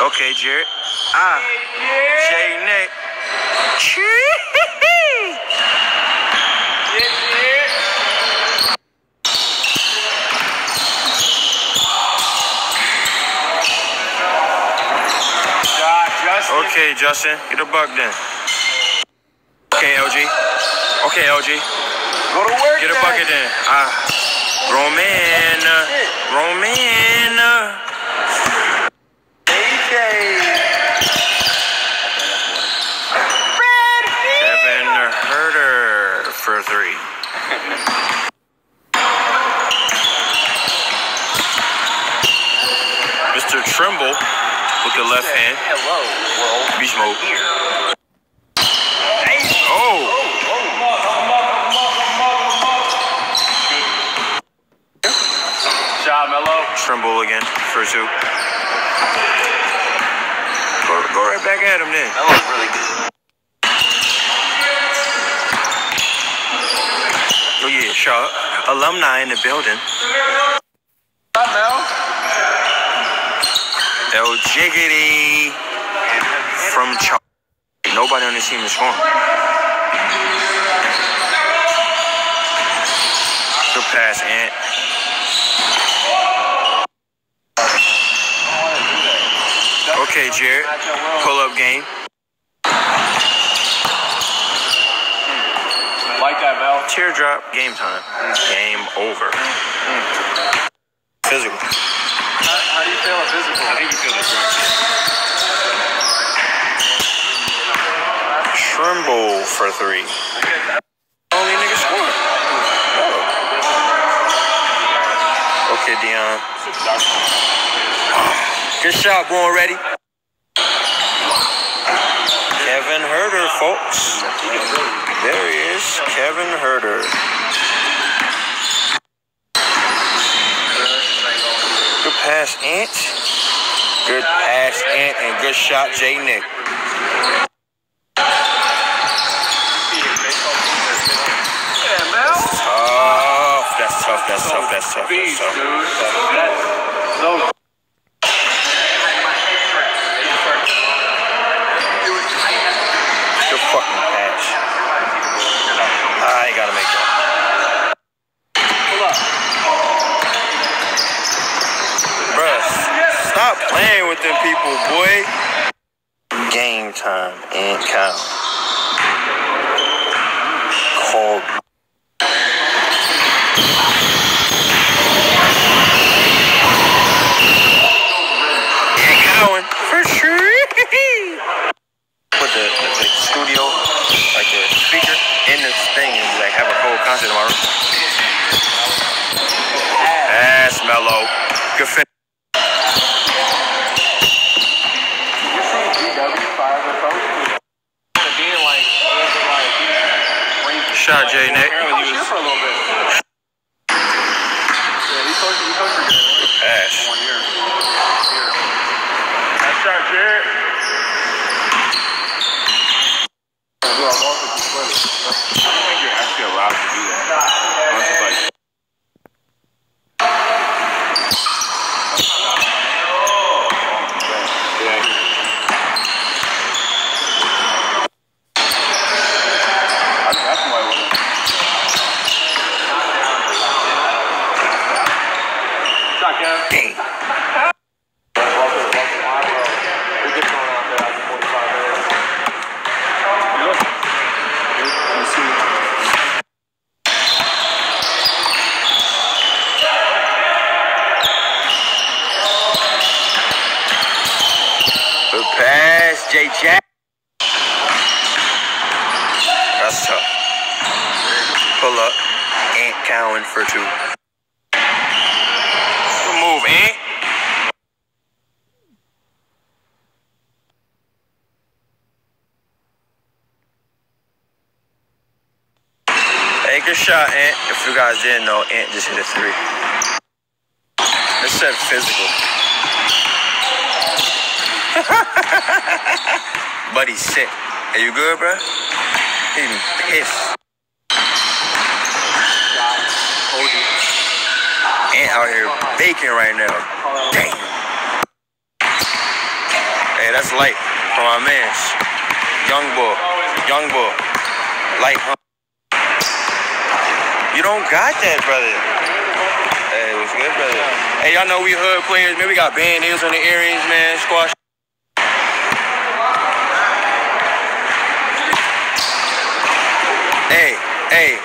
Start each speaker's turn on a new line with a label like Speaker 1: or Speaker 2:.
Speaker 1: Okay, Jared. Ah. Jay Nick. Okay, Justin, get a buck then. Okay, LG. Okay, LG.
Speaker 2: Go to work.
Speaker 1: Get a bucket then. Ah, Roman. Roman.
Speaker 2: AJ.
Speaker 1: Kevin Huerter for three. Mr. Trimble the left hand.
Speaker 2: Hello, world.
Speaker 1: Beast mode. Oh,
Speaker 2: Shot Melo.
Speaker 1: Trimble again for two. Go, go right back at him then.
Speaker 2: Melo's really good.
Speaker 1: Oh yeah, Shaw. Alumni in the building.
Speaker 2: Shot Mel.
Speaker 1: El Jiggity from Char. Nobody on this team is scoring. Good pass, Ant. Okay, Jared. Pull up game.
Speaker 2: Like that, Mel.
Speaker 1: Teardrop, game time. Game over. Mm, mm, mm. Physical.
Speaker 2: How, how do you feel at physical? I think you feel the
Speaker 1: Trimble for three. Only nigga scoring. Oh. Okay, Dion. Good shot, born ready. Kevin Huerter, folks. There he is, Kevin Huerter. Good pass, Ant. Good pass, Ant, and good shot, J. Nick.
Speaker 2: Yeah, Mel.
Speaker 1: Tough. That's. That's tough. That's tough. That's tough.
Speaker 2: That's so.
Speaker 1: Good fucking pass. I gotta make that. Bruh, stop playing with them people, boy. Game time and count. Called. Ant Cowan for sure. Put the, the, the studio, like the speaker, in this thing and like have a whole concert in my room. Ass Melo. Good finish.
Speaker 2: You see GW fire the coach? Being like, over like, crazy.
Speaker 1: Shot, Jay Nick.
Speaker 2: Apparently he was for a little bit. Yeah, he coached, he coached for
Speaker 1: Ass.
Speaker 2: one year. Here. Nice shot, Jared. Do a multiple plays. I don't think you're actually allowed to do that. Unless it's like Yeah. I mean, that's why I wasn't. Shot, Kev.
Speaker 1: Dang.
Speaker 2: Welcome, welcome, Iowa. We get going out there after 45 minutes. Look. You see.
Speaker 1: Good pass, J. Jack. That's tough. Pull up. Ant Cowan for two. Move, Ant. Hey, good shot, Ant. If you guys didn't know, Ant just hit a three. This said physical. Buddy's sick. Are you good, bro? He's pissed. Ant out here baking right now. Damn. Hey, that's light from our man. Young boy. Young boy. Light, huh? You don't got that, brother. Hey, what's good, brother? Hey, y'all know we hood players, man. We got band-aids on the earrings, man. Squash. Hey, hey.